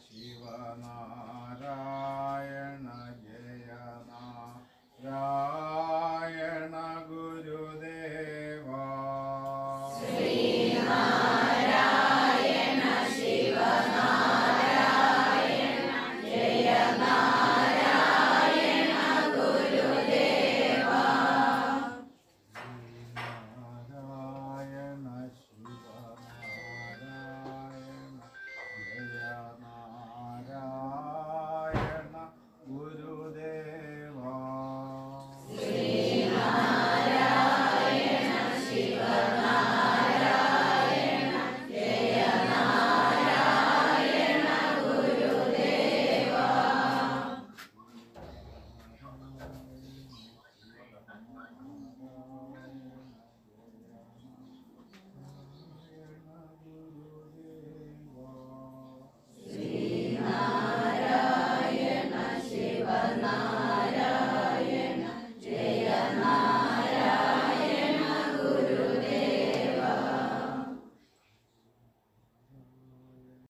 शिवना